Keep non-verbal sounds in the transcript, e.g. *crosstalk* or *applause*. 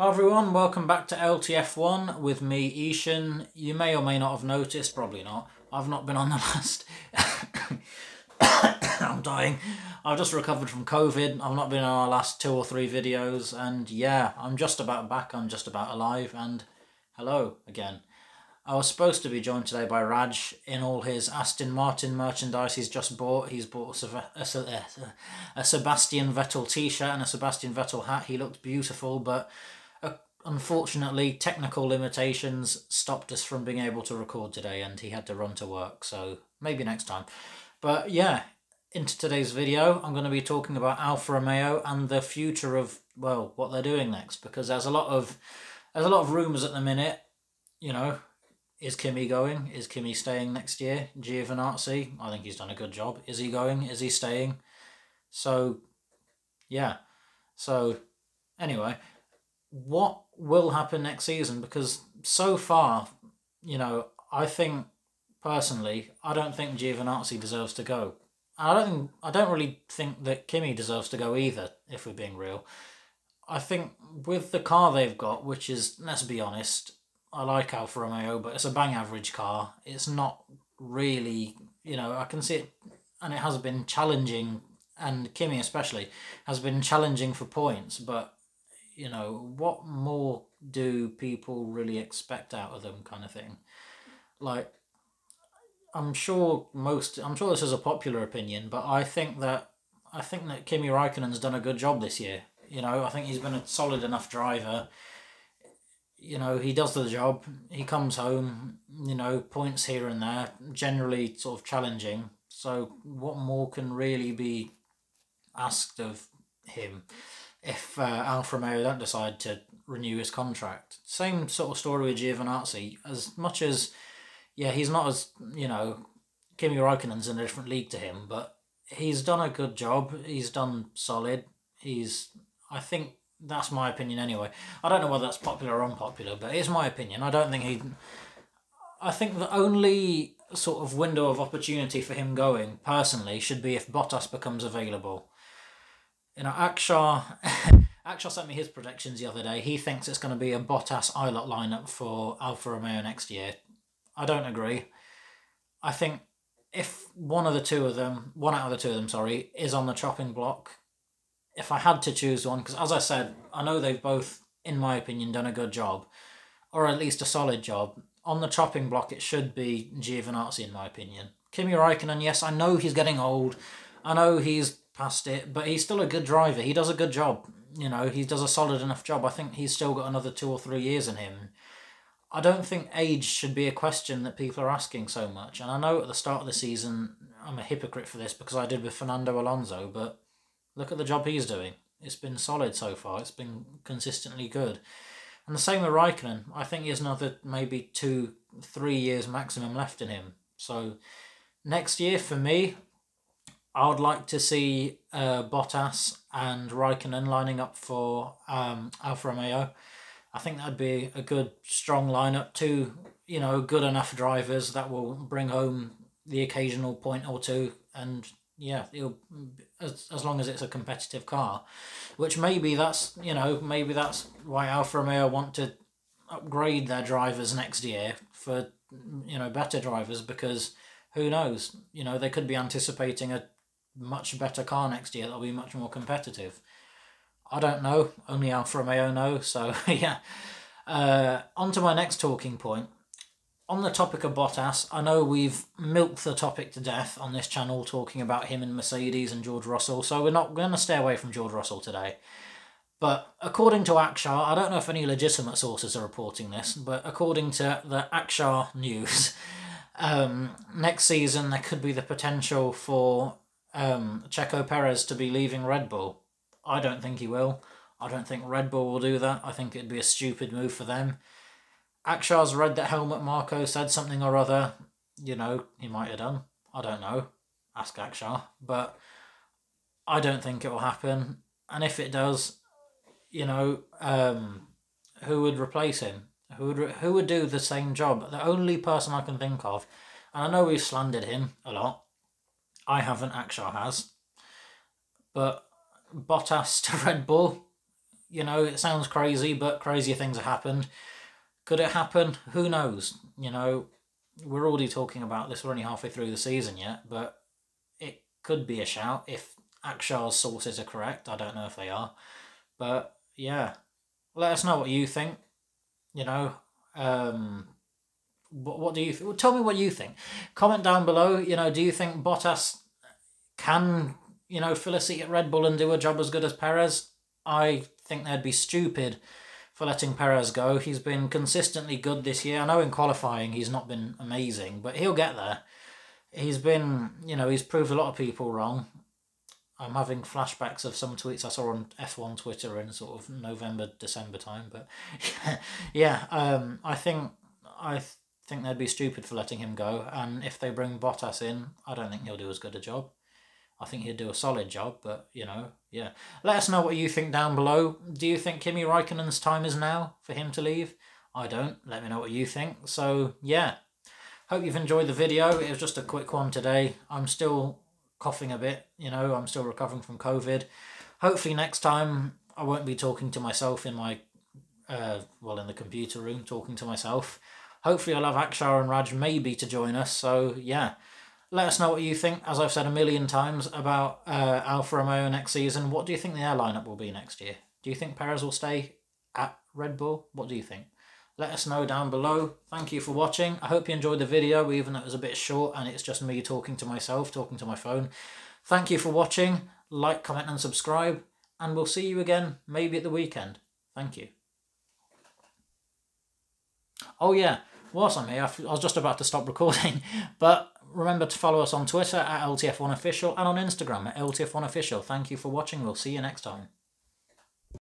Hello everyone, welcome back to LTF1 with me, Ishan. You may or may not have noticed, probably not, I've not been on the *laughs* last... *coughs* I'm dying. I've just recovered from COVID, I've not been on our last two or three videos, and yeah, I'm just about back, I'm just about alive, and hello again. I was supposed to be joined today by Raj in all his Aston Martin merchandise he's just bought. He's bought a, a, a Sebastian Vettel t-shirt and a Sebastian Vettel hat. He looked beautiful, but unfortunately technical limitations stopped us from being able to record today and he had to run to work, so maybe next time. But yeah, into today's video, I'm going to be talking about Alfa Romeo and the future of, well, what they're doing next, because there's a lot of, there's a lot of rumours at the minute, you know, is Kimi going? Is Kimi staying next year? Giovinazzi, I think he's done a good job. Is he going? Is he staying? So, yeah. So, anyway, what will happen next season? Because so far, you know, I think personally, I don't think Giovinazzi deserves to go. I don't think, I don't really think that Kimi deserves to go either, if we're being real. I think with the car they've got, which is, let's be honest, I like Alfa Romeo, but it's a bang average car. It's not really, you know, I can see it, and it has been challenging, and Kimi especially has been challenging for points. But you know, what more do people really expect out of them, kind of thing? Like, I'm sure most, I'm sure this is a popular opinion, but I think that I think that Kimi Raikkonen's done a good job this year. You know, I think he's been a solid enough driver you know, he does the job. He comes home, you know, points here and there, generally sort of challenging. So, what more can really be asked of him if uh, Alfa Romeo don't decide to renew his contract? Same sort of story with Giovinazzi. As much as, yeah, he's not as, you know, Kimi Raikkonen's in a different league to him, but he's done a good job. He's done solid. He's, I think, that's my opinion anyway. I don't know whether that's popular or unpopular, but it's my opinion. I don't think he. I think the only sort of window of opportunity for him going personally should be if Bottas becomes available. You know, Akshar. *laughs* Akshar sent me his predictions the other day. He thinks it's going to be a Bottas Ilott lineup for Alfa Romeo next year. I don't agree. I think if one of the two of them, one out of the two of them, sorry, is on the chopping block, if I had to choose one, because as I said, I know they've both, in my opinion, done a good job, or at least a solid job. On the chopping block, it should be Giovinazzi, in my opinion. Kimi Raikkonen, yes, I know he's getting old. I know he's past it, but he's still a good driver. He does a good job. You know, he does a solid enough job. I think he's still got another two or three years in him. I don't think age should be a question that people are asking so much. And I know at the start of the season, I'm a hypocrite for this because I did with Fernando Alonso, but Look at the job he's doing. It's been solid so far. It's been consistently good. And the same with Raikkonen. I think he has another maybe two, three years maximum left in him. So next year for me, I would like to see uh, Bottas and Raikkonen lining up for um, Alfa Romeo. I think that'd be a good, strong lineup. Two, you know, good enough drivers that will bring home the occasional point or two and yeah, it'll as, as long as it's a competitive car, which maybe that's you know maybe that's why Alfa Romeo want to upgrade their drivers next year for you know better drivers because who knows you know they could be anticipating a much better car next year that'll be much more competitive. I don't know. Only Alfa Romeo know. So *laughs* yeah. Uh, on to my next talking point on the topic of Bottas, I know we've milked the topic to death on this channel talking about him and Mercedes and George Russell, so we're not going to stay away from George Russell today. But according to Akshar, I don't know if any legitimate sources are reporting this, but according to the Akshar *laughs* news, um, next season there could be the potential for um, Checo Perez to be leaving Red Bull. I don't think he will. I don't think Red Bull will do that. I think it'd be a stupid move for them. Akshar's read that Helmut Marko said something or other. You know, he might have done. I don't know. Ask Akshar. But I don't think it will happen. And if it does, you know, um, who would replace him? Who would who would do the same job? The only person I can think of, and I know we've slandered him a lot. I haven't. Akshar has. But Bottas to *laughs* Red Bull, You know, it sounds crazy, but crazier things have happened. Could it happen? Who knows? You know, we're already talking about this. We're only halfway through the season yet, but it could be a shout if Akshar's sources are correct. I don't know if they are, but yeah, let us know what you think. You know, um, what what do you th- tell me what you think? Comment down below. You know, do you think Bottas can you know fill a seat at Red Bull and do a job as good as Perez? I think they'd be stupid for letting Perez go. He's been consistently good this year. I know in qualifying he's not been amazing, but he'll get there. He's been, you know, he's proved a lot of people wrong. I'm having flashbacks of some tweets I saw on F1 Twitter in sort of November, December time. But *laughs* yeah, um, I think I think they'd be stupid for letting him go. And if they bring Bottas in, I don't think he'll do as good a job. I think he'd do a solid job, but you know, yeah. Let us know what you think down below. Do you think Kimi Raikkonen's time is now for him to leave? I don't. Let me know what you think. So yeah, hope you've enjoyed the video. It was just a quick one today. I'm still coughing a bit. You know, I'm still recovering from COVID. Hopefully next time I won't be talking to myself in my, uh, well, in the computer room, talking to myself. Hopefully I'll have Akshar and Raj maybe to join us. So yeah, let us know what you think. As I've said a million times about uh, Alfa Romeo next season, what do you think the air lineup will be next year? Do you think Perez will stay at Red Bull? What do you think? Let us know down below. Thank you for watching. I hope you enjoyed the video, even though it was a bit short and it's just me talking to myself, talking to my phone. Thank you for watching. Like, comment and subscribe. And we'll see you again, maybe at the weekend. Thank you. Oh yeah, whilst I'm here, I was just about to stop recording, *laughs* but remember to follow us on Twitter at LTF1Official and on Instagram at LTF1Official. Thank you for watching. We'll see you next time.